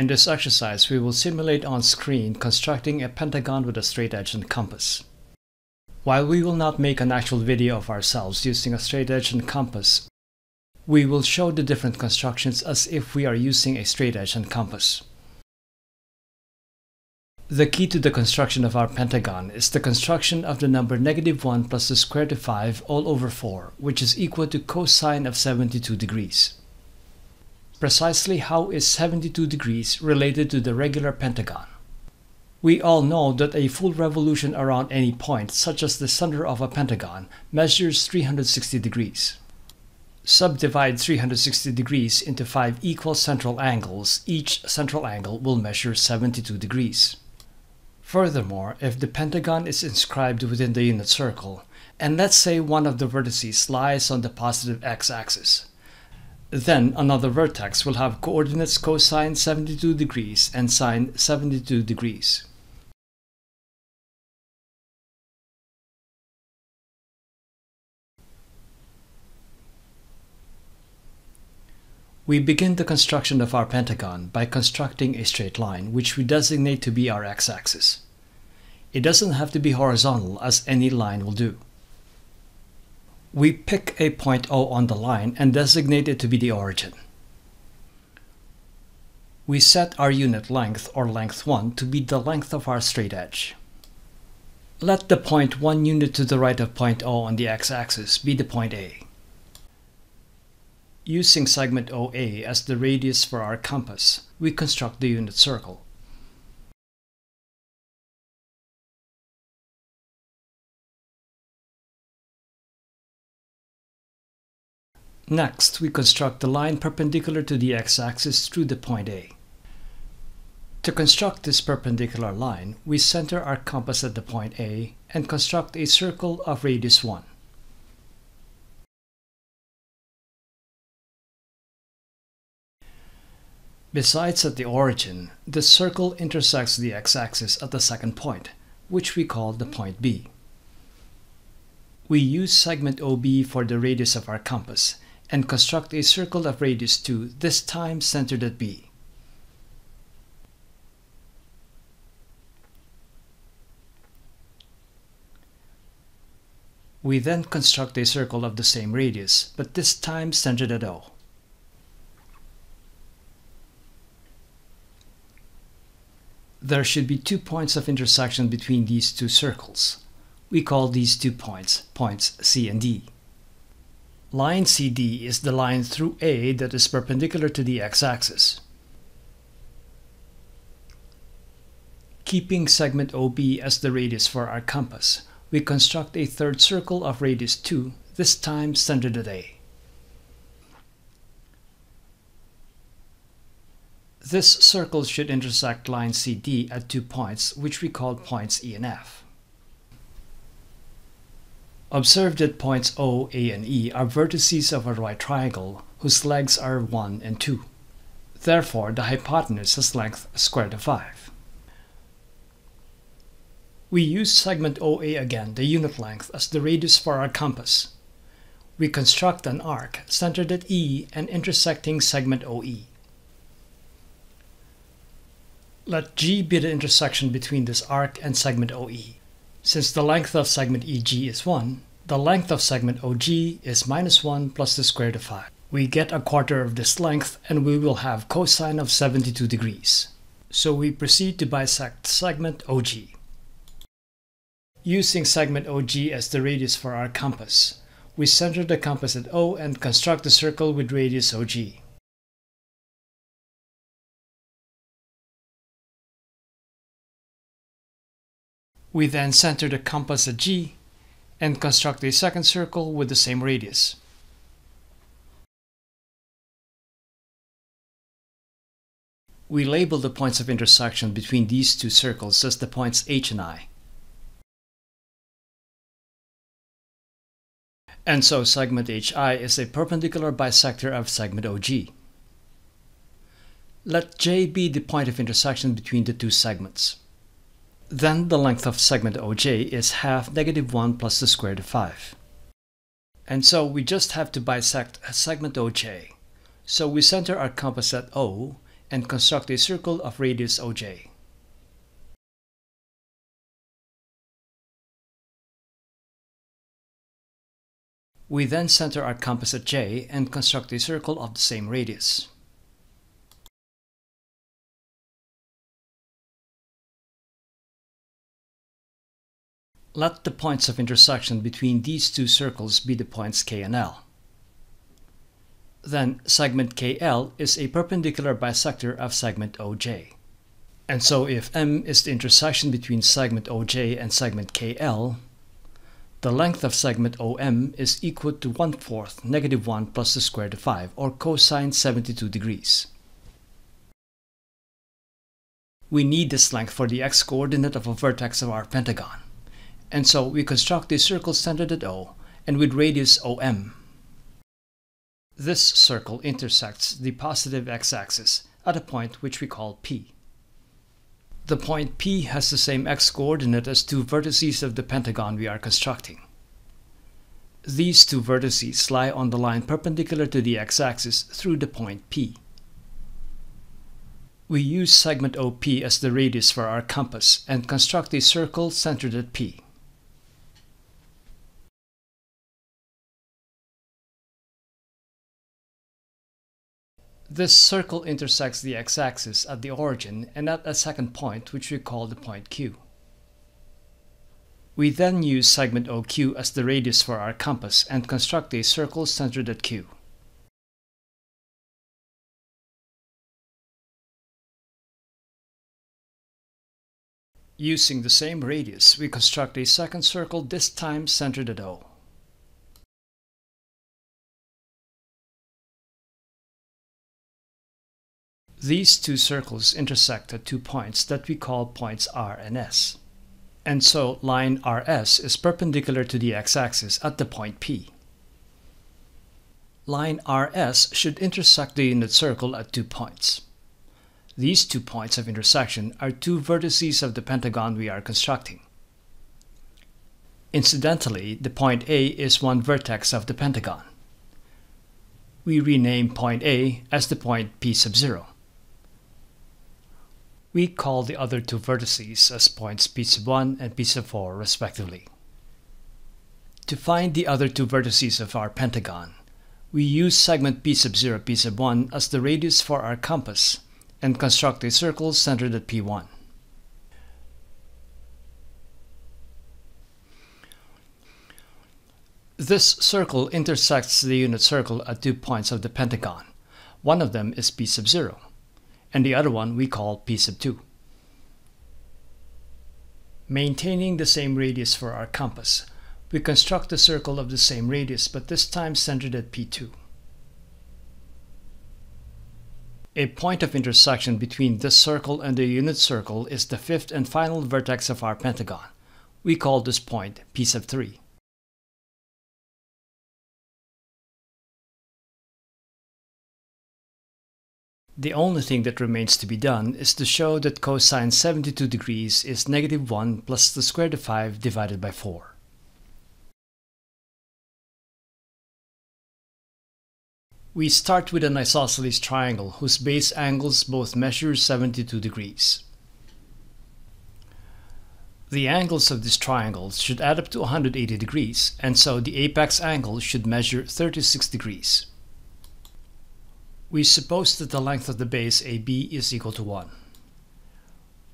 In this exercise, we will simulate on screen constructing a pentagon with a straight edge and compass. While we will not make an actual video of ourselves using a straight edge and compass, we will show the different constructions as if we are using a straight edge and compass. The key to the construction of our pentagon is the construction of the number negative 1 plus the square root of 5 all over 4, which is equal to cosine of 72 degrees. Precisely how is 72 degrees related to the regular pentagon? We all know that a full revolution around any point, such as the center of a pentagon, measures 360 degrees. Subdivide 360 degrees into 5 equal central angles. Each central angle will measure 72 degrees. Furthermore, if the pentagon is inscribed within the unit circle, and let's say one of the vertices lies on the positive x-axis, then another vertex will have coordinates cosine 72 degrees and sine 72 degrees. We begin the construction of our pentagon by constructing a straight line, which we designate to be our x-axis. It doesn't have to be horizontal, as any line will do. We pick a point O on the line and designate it to be the origin. We set our unit length, or length 1, to be the length of our straight edge. Let the point 1 unit to the right of point O on the x-axis be the point A. Using segment OA as the radius for our compass, we construct the unit circle. Next, we construct the line perpendicular to the x-axis through the point A. To construct this perpendicular line, we center our compass at the point A and construct a circle of radius 1. Besides at the origin, the circle intersects the x-axis at the second point, which we call the point B. We use segment OB for the radius of our compass and construct a circle of radius 2, this time centered at B. We then construct a circle of the same radius, but this time centered at O. There should be two points of intersection between these two circles. We call these two points points C and D. Line CD is the line through A that is perpendicular to the x-axis. Keeping segment OB as the radius for our compass, we construct a third circle of radius 2, this time centered at A. This circle should intersect line CD at two points, which we call points E and F. Observe that points O, A, and E are vertices of a right triangle whose legs are 1 and 2. Therefore, the hypotenuse has length square root of 5. We use segment OA again, the unit length, as the radius for our compass. We construct an arc centered at E and intersecting segment OE. Let G be the intersection between this arc and segment OE. Since the length of segment EG is 1, the length of segment OG is minus 1 plus the square root of 5. We get a quarter of this length and we will have cosine of 72 degrees. So we proceed to bisect segment OG. Using segment OG as the radius for our compass, we center the compass at O and construct a circle with radius OG. We then center the compass at G and construct a second circle with the same radius. We label the points of intersection between these two circles as the points H and I. And so segment HI is a perpendicular bisector of segment OG. Let J be the point of intersection between the two segments. Then the length of segment OJ is half negative 1 plus the square root of 5. And so we just have to bisect a segment OJ. So we center our compass at O and construct a circle of radius OJ. We then center our compass at J and construct a circle of the same radius. Let the points of intersection between these two circles be the points K and L. Then segment KL is a perpendicular bisector of segment OJ. And so if M is the intersection between segment OJ and segment KL, the length of segment OM is equal to 1 fourth negative 1 plus the square root of 5, or cosine 72 degrees. We need this length for the x-coordinate of a vertex of our pentagon. And so we construct a circle centered at O and with radius OM. This circle intersects the positive x-axis at a point which we call P. The point P has the same x-coordinate as two vertices of the pentagon we are constructing. These two vertices lie on the line perpendicular to the x-axis through the point P. We use segment OP as the radius for our compass and construct a circle centered at P. This circle intersects the x-axis at the origin and at a second point which we call the point Q. We then use segment OQ as the radius for our compass and construct a circle centered at Q. Using the same radius, we construct a second circle, this time centered at O. These two circles intersect at two points that we call points R and S. And so line RS is perpendicular to the x-axis at the point P. Line RS should intersect the unit circle at two points. These two points of intersection are two vertices of the pentagon we are constructing. Incidentally, the point A is one vertex of the pentagon. We rename point A as the point P sub 0. We call the other two vertices as points P sub 1 and P sub 4 respectively. To find the other two vertices of our pentagon, we use segment P sub 0 P sub 1 as the radius for our compass and construct a circle centered at P1. This circle intersects the unit circle at two points of the pentagon. One of them is P sub 0 and the other one we call P sub 2. Maintaining the same radius for our compass, we construct a circle of the same radius but this time centered at P2. A point of intersection between this circle and the unit circle is the fifth and final vertex of our pentagon. We call this point P sub 3. The only thing that remains to be done is to show that cosine 72 degrees is negative 1 plus the square root of 5 divided by 4. We start with an isosceles triangle whose base angles both measure 72 degrees. The angles of this triangle should add up to 180 degrees, and so the apex angle should measure 36 degrees. We suppose that the length of the base AB is equal to 1.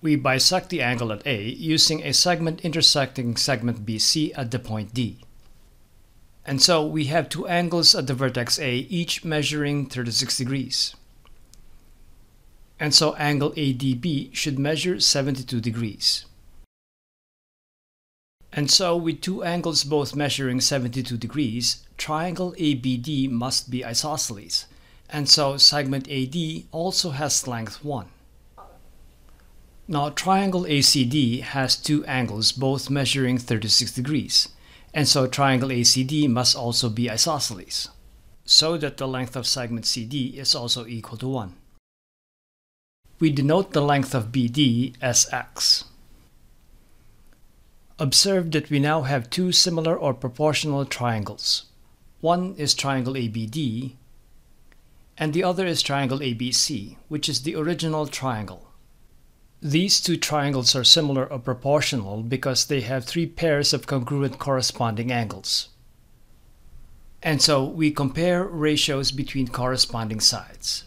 We bisect the angle at A using a segment intersecting segment BC at the point D. And so we have two angles at the vertex A, each measuring 36 degrees. And so angle ADB should measure 72 degrees. And so with two angles both measuring 72 degrees, triangle ABD must be isosceles, and so segment AD also has length 1. Now triangle ACD has two angles both measuring 36 degrees, and so triangle ACD must also be isosceles, so that the length of segment CD is also equal to 1. We denote the length of BD as x. Observe that we now have two similar or proportional triangles. One is triangle ABD, and the other is triangle ABC, which is the original triangle. These two triangles are similar or proportional because they have three pairs of congruent corresponding angles. And so we compare ratios between corresponding sides.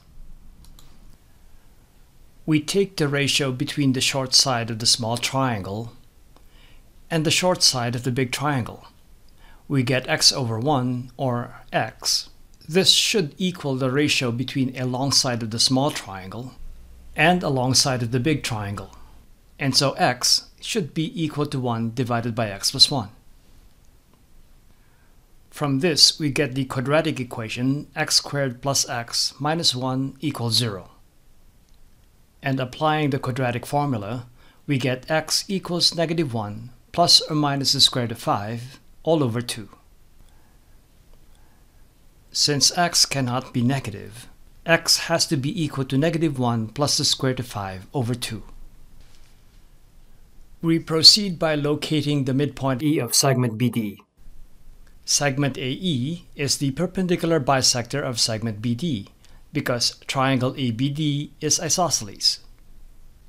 We take the ratio between the short side of the small triangle and the short side of the big triangle. We get x over 1, or x. This should equal the ratio between a long side of the small triangle and a long side of the big triangle. And so x should be equal to 1 divided by x plus 1. From this, we get the quadratic equation x squared plus x minus 1 equals 0. And applying the quadratic formula, we get x equals negative 1 plus or minus the square root of 5 all over 2. Since x cannot be negative, x has to be equal to negative 1 plus the square root of 5 over 2. We proceed by locating the midpoint E of segment BD. Segment AE is the perpendicular bisector of segment BD because triangle ABD is isosceles.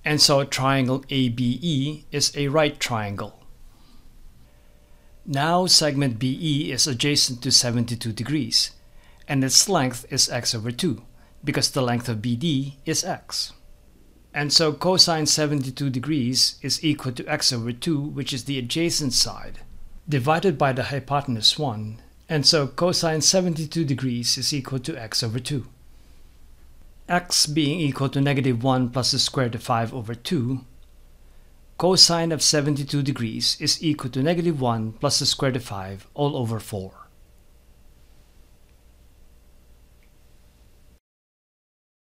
And so triangle ABE is a right triangle. Now segment BE is adjacent to 72 degrees, and its length is x over 2, because the length of BD is x. And so cosine 72 degrees is equal to x over 2, which is the adjacent side, divided by the hypotenuse 1, and so cosine 72 degrees is equal to x over 2. x being equal to negative 1 plus the square root of 5 over 2, cosine of 72 degrees is equal to negative 1 plus the square root of 5 all over 4.